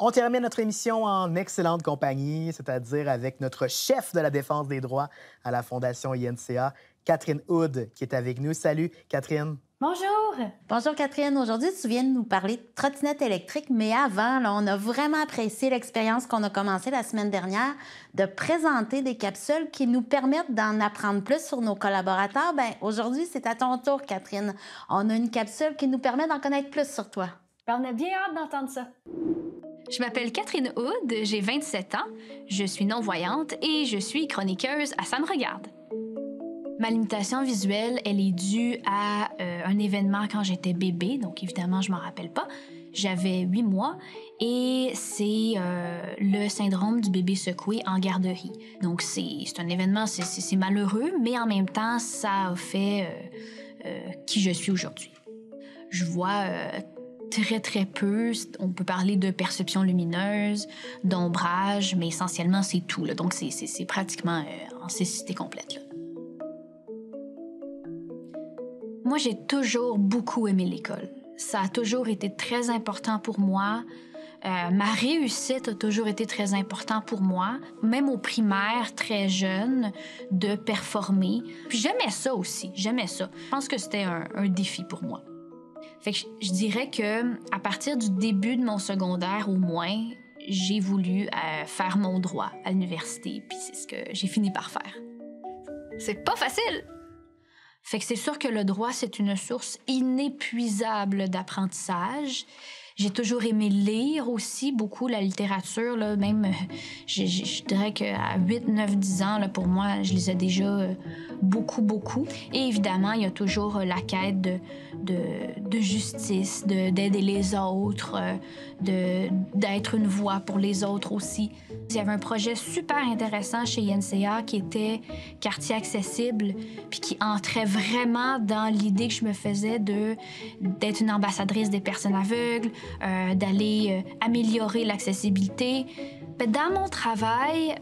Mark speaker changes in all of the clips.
Speaker 1: On termine notre émission en excellente compagnie, c'est-à-dire avec notre chef de la défense des droits à la Fondation INCA, Catherine Hood, qui est avec nous. Salut, Catherine.
Speaker 2: Bonjour.
Speaker 3: Bonjour Catherine. Aujourd'hui, tu viens de nous parler de trottinette électrique, mais avant, on a vraiment apprécié l'expérience qu'on a commencé la semaine dernière de présenter des capsules qui nous permettent d'en apprendre plus sur nos collaborateurs. Ben, aujourd'hui, c'est à ton tour, Catherine. On a une capsule qui nous permet d'en connaître plus sur toi.
Speaker 2: Ben, on a bien hâte d'entendre ça.
Speaker 4: Je m'appelle Catherine Hood, j'ai 27 ans, je suis non-voyante et je suis chroniqueuse à Ça me regarde. Ma limitation visuelle, elle est due à euh, un événement quand j'étais bébé, donc évidemment, je m'en rappelle pas. J'avais huit mois et c'est euh, le syndrome du bébé secoué en garderie. Donc, c'est un événement, c'est malheureux, mais en même temps, ça a fait euh, qui je suis aujourd'hui. Je vois très, très peu. On peut parler de perception lumineuse, d'ombrage, mais essentiellement, c'est tout. Donc, c'est pratiquement en cécité complète. Moi, j'ai toujours beaucoup aimé l'école. Ça a toujours été très important pour moi. Euh, ma réussite a toujours été très important pour moi, même au primaire, très jeune, de performer. J'aimais ça aussi, j'aimais ça. Je pense que c'était un, défi pour moi. Je, dirais que à partir du début de mon secondaire au moins, j'ai voulu euh, faire mon droit à l'université, puis c'est ce que j'ai fini par faire. C'est pas facile, fait que c'est sûr que le droit, c'est une source inépuisable d'apprentissage. J'ai toujours aimé lire aussi beaucoup la littérature, là, même, euh, je, je, dirais qu'à 8, 9, 10 ans, là, pour moi, je lisais déjà euh, beaucoup, beaucoup. Et évidemment, il y a toujours euh, la quête de, de, justice, d'aider les autres, d'être une voix pour les autres aussi. Il y avait un projet super intéressant chez INCA qui était quartier accessible, puis qui entrait vraiment dans l'idée que je me faisais de d'être une ambassadrice des personnes aveugles, euh, d'aller améliorer l'accessibilité. Dans mon travail,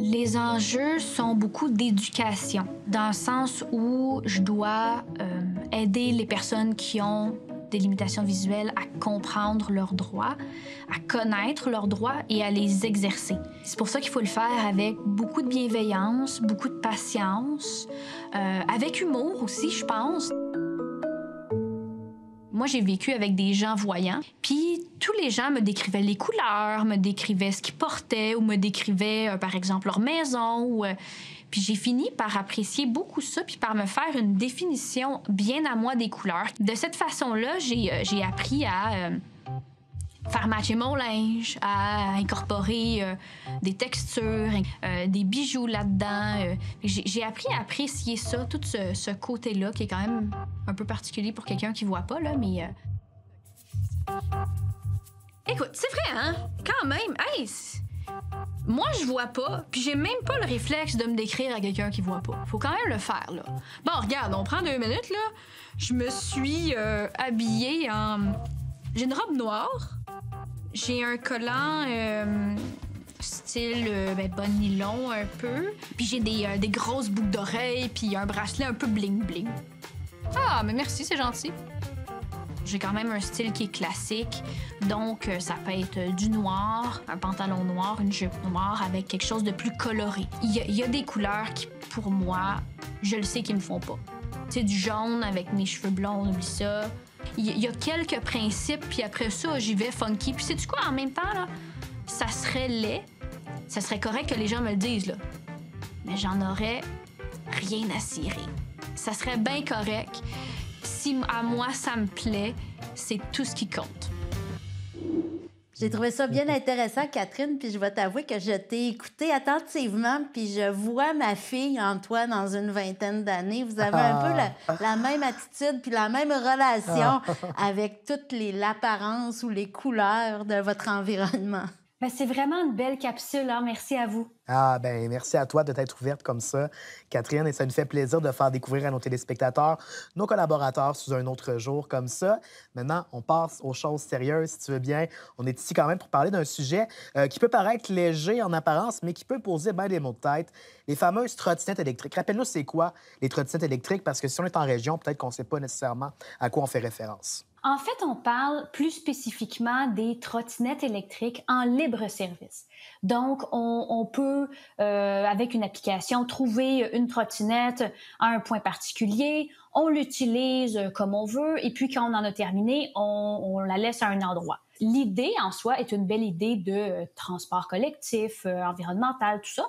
Speaker 4: les enjeux sont beaucoup d'éducation, dans le sens où je dois euh, aider les personnes qui ont des limitations visuelles à comprendre leurs droits, à connaître leurs droits et à les exercer. C'est pour ça qu'il faut le faire avec beaucoup de bienveillance, beaucoup de patience, euh, avec humour aussi, je pense. Moi, j'ai vécu avec des gens voyants, puis tous les gens me décrivaient les couleurs, me décrivaient ce qu'ils portaient ou me décrivaient, euh, par exemple, leur maison. Euh, puis j'ai fini par apprécier beaucoup ça, puis par me faire une définition bien à moi des couleurs. De cette façon-là, j'ai euh, appris à faire matcher mon linge, à incorporer euh, des textures, euh, des bijoux là-dedans. Euh. j'ai appris à apprécier ça, tout ce, côté-là, qui est quand même un peu particulier pour quelqu'un qui voit pas, là, mais... Écoute, c'est vrai, hein? Quand même, hey! Moi, je vois pas, puis j'ai même pas le réflexe de me décrire à quelqu'un qui voit pas. Faut quand même le faire, là. Bon, regarde, on prend deux minutes, là. Je me suis habillée en... J'ai une robe noire, j'ai un collant euh, style euh, ben, bon nylon un peu. Puis j'ai des, euh, des, grosses boucles d'oreilles, puis un bracelet un peu bling-bling. Ah, mais merci, c'est gentil. J'ai quand même un style qui est classique, donc ça peut être du noir, un pantalon noir, une jupe noire avec quelque chose de plus coloré. Il y, y, a des couleurs qui, pour moi, je le sais qu'ils me font pas. C'est du jaune avec mes cheveux blonds, on oublie ça. Il y, a quelques principes, puis après ça, j'y vais funky. Puis sais-tu quoi, en même temps, ça serait laid, ça serait correct que les gens me le disent, là. Mais j'en aurais rien à cirer. Ça serait bien correct. Si à moi, ça me plaît, c'est tout ce qui compte.
Speaker 3: J'ai trouvé ça bien intéressant, Catherine, puis je vais t'avouer que je t'ai écouté attentivement, puis je vois ma fille en toi dans une vingtaine d'années. Vous avez un peu la, ah. la, même attitude, puis la même relation avec toutes les l'apparence ou les couleurs de votre environnement.
Speaker 2: Ben, c'est vraiment une belle capsule. Hein? Merci à vous.
Speaker 1: Ah, ben merci à toi de t'être ouverte comme ça, Catherine. Et ça nous fait plaisir de faire découvrir à nos téléspectateurs, nos collaborateurs sous un autre jour comme ça. Maintenant, on passe aux choses sérieuses, si tu veux bien. On est ici quand même pour parler d'un sujet euh, qui peut paraître léger en apparence, mais qui peut poser bien des mots de tête. Les fameuses trottinettes électriques. Rappelle-nous, c'est quoi les trottinettes électriques? Parce que si on est en région, peut-être qu'on ne sait pas nécessairement à quoi on fait référence.
Speaker 4: En fait, on parle plus spécifiquement des trottinettes électriques en libre service. Donc, on, peut, euh, avec une application, trouver une trottinette à un point particulier, on l'utilise comme on veut, et puis quand on en a terminé, on, la laisse à un endroit. L'idée en soi est une belle idée de transport collectif, euh, environnemental, tout ça.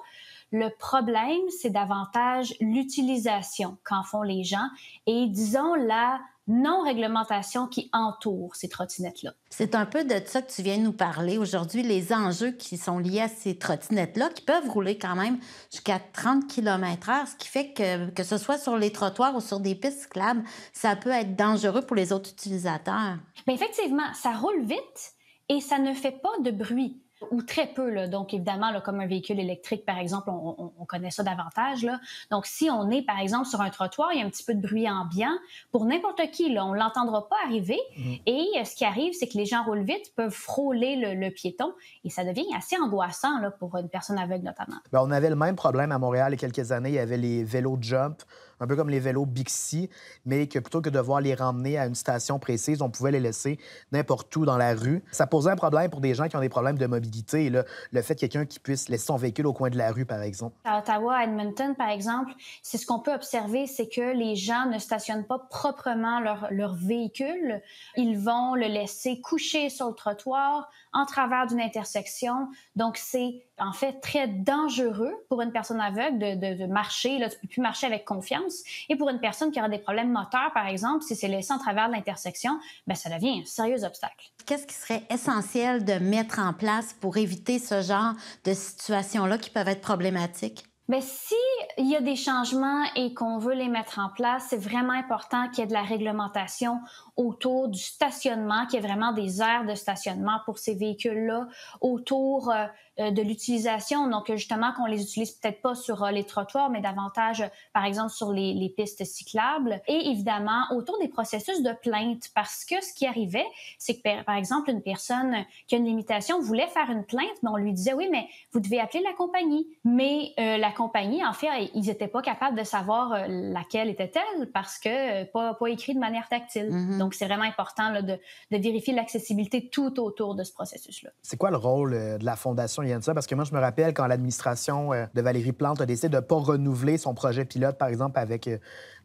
Speaker 4: Le problème, c'est davantage l'utilisation qu'en font les gens et, disons, la non-réglementation qui entoure ces trottinettes-là.
Speaker 3: C'est un peu de ça que tu viens nous parler aujourd'hui, les enjeux qui sont liés à ces trottinettes-là, qui peuvent rouler quand même jusqu'à 30 km/h, ce qui fait que, que ce soit sur les trottoirs ou sur des pistes cyclables, ça peut être dangereux pour les autres utilisateurs.
Speaker 4: Mais effectivement, ça roule vite et ça ne fait pas de bruit ou très peu. Là. Donc, évidemment, là, comme un véhicule électrique, par exemple, on, on, connaît ça davantage. Là. Donc, si on est, par exemple, sur un trottoir, il y a un petit peu de bruit ambiant, pour n'importe qui, là, on ne l'entendra pas arriver. Mm-hmm. Et euh, ce qui arrive, c'est que les gens roulent vite, peuvent frôler le, piéton, et ça devient assez angoissant là, pour une personne aveugle, notamment.
Speaker 1: Bien, on avait le même problème à Montréal il y a quelques années. Il y avait les vélos jump un peu comme les vélos Bixi, mais que plutôt que de devoir les ramener à une station précise, on pouvait les laisser n'importe où dans la rue. Ça posait un problème pour des gens qui ont des problèmes de mobilité. Le fait que quelqu'un qui puisse laisser son véhicule au coin de la rue, par exemple.
Speaker 4: À Ottawa, à Edmonton, par exemple, c'est ce qu'on peut observer, c'est que les gens ne stationnent pas proprement leur, leur véhicule. Ils vont le laisser coucher sur le trottoir en travers d'une intersection. Donc, c'est en fait très dangereux pour une personne aveugle de, marcher. Là, tu peux plus marcher avec confiance. Et pour une personne qui aura des problèmes moteurs, par exemple, si c'est laissé en travers de l'intersection, ben, ça devient un sérieux obstacle.
Speaker 3: Qu'est-ce qui serait essentiel de mettre en place pour éviter ce genre de situations-là qui peuvent être problématiques?
Speaker 4: Bien, si il y a des changements et qu'on veut les mettre en place, c'est vraiment important qu'il y ait de la réglementation autour du stationnement, qu'il y ait vraiment des aires de stationnement pour ces véhicules-là, autour euh, de l'utilisation. Donc, justement, qu'on les utilise peut-être pas sur euh, les trottoirs, mais davantage, par exemple, sur les, les, pistes cyclables. Et évidemment, autour des processus de plainte, parce que ce qui arrivait, c'est que, par exemple, une personne qui a une limitation voulait faire une plainte, mais on lui disait, oui, mais vous devez appeler la compagnie. Mais la compagnie, en fait, ils n'étaient pas capables de savoir laquelle était-elle parce que pas, pas écrit de manière tactile. Mm-hmm. Donc, c'est vraiment important de, vérifier l'accessibilité tout autour de ce processus-là.
Speaker 1: C'est quoi le rôle euh, de la Fondation Parce que moi, je me rappelle quand l'administration euh, de Valérie Plante a décidé de ne pas renouveler son projet pilote, par exemple, avec euh,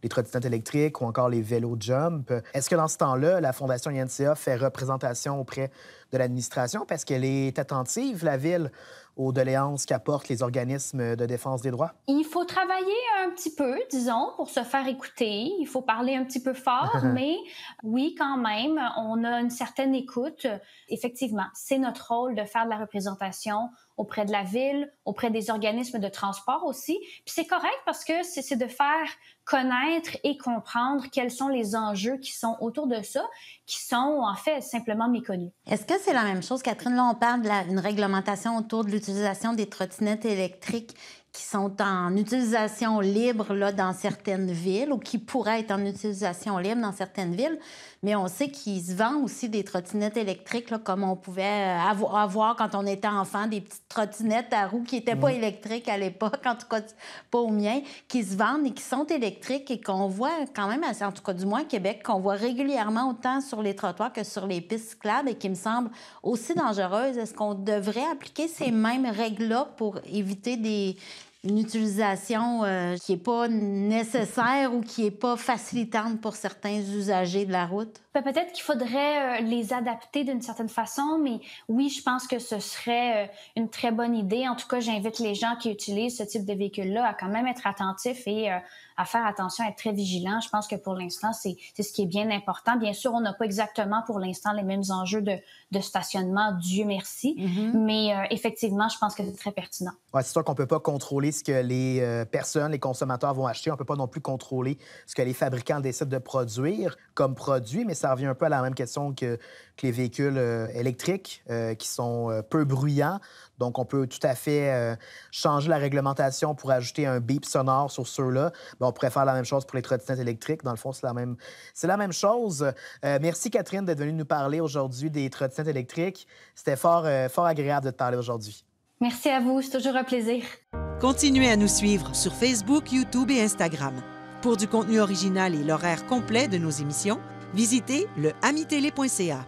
Speaker 1: les trottinettes électriques ou encore les vélos jump. Est-ce que dans ce temps-là, la Fondation YNCA fait représentation auprès de l'administration? Parce qu'elle est attentive, la ville, aux doléances qu'apportent les organismes de défense des droits?
Speaker 4: Il faut travailler un petit peu, disons, pour se faire écouter. Il faut parler un petit peu fort, mais oui, quand même, on a une certaine écoute. Effectivement, c'est notre rôle de faire de la représentation auprès de la ville, auprès des organismes de transport aussi. Puis c'est correct parce que c'est de faire connaître et comprendre quels sont les enjeux qui sont autour de ça, qui sont en fait simplement méconnus.
Speaker 3: Est-ce que c'est la même chose, Catherine? Là, on parle d'une réglementation autour de l'utilisation des trottinettes électriques qui sont en utilisation libre là, dans certaines villes ou qui pourraient être en utilisation libre dans certaines villes. Mais on sait qu'il se vend aussi des trottinettes électriques, là, comme on pouvait euh, avoir quand on était enfant, des petites trottinettes à roues qui n'étaient pas électriques à l'époque, en tout cas pas au mien, qui se vendent et qui sont électriques et qu'on voit quand même, en tout cas du moins au Québec, qu'on voit régulièrement autant sur les trottoirs que sur les pistes cyclables et qui me semblent aussi dangereuses. Est-ce qu'on devrait appliquer ces mêmes règles-là pour éviter des une utilisation euh, qui n'est pas nécessaire ou qui n'est pas facilitante pour certains usagers de la route?
Speaker 4: Ben, peut-être qu'il faudrait euh, les adapter d'une certaine façon, mais oui, je pense que ce serait euh, une très bonne idée. En tout cas, j'invite les gens qui utilisent ce type de véhicule-là à quand même être attentifs et à faire attention, à être très vigilant. Je pense que pour l'instant, c'est ce qui est bien important. Bien sûr, on n'a pas exactement pour l'instant les mêmes enjeux de, de stationnement, Dieu merci, mm-hmm. mais euh, effectivement, je pense que c'est très pertinent.
Speaker 1: Ouais, c'est sûr qu'on ne peut pas contrôler ce que les euh, personnes, les consommateurs vont acheter. On ne peut pas non plus contrôler ce que les fabricants décident de produire comme produit, mais ça revient un peu à la même question que, que les véhicules euh, électriques qui sont peu bruyants. Donc, on peut tout à fait euh, changer la réglementation pour ajouter un bip sonore sur ceux-là. Ben, on pourrait faire la même chose pour les trottinettes électriques. Dans le fond, c'est la même, c'est la même chose. Euh, merci, Catherine, d'être venue nous parler aujourd'hui des trottinettes électriques. C'était fort, euh, fort agréable de te parler aujourd'hui.
Speaker 4: Merci à vous. C'est toujours un plaisir.
Speaker 5: Continuez à nous suivre sur Facebook, YouTube et Instagram. Pour du contenu original et l'horaire complet de nos émissions, visitez le amitélé.ca.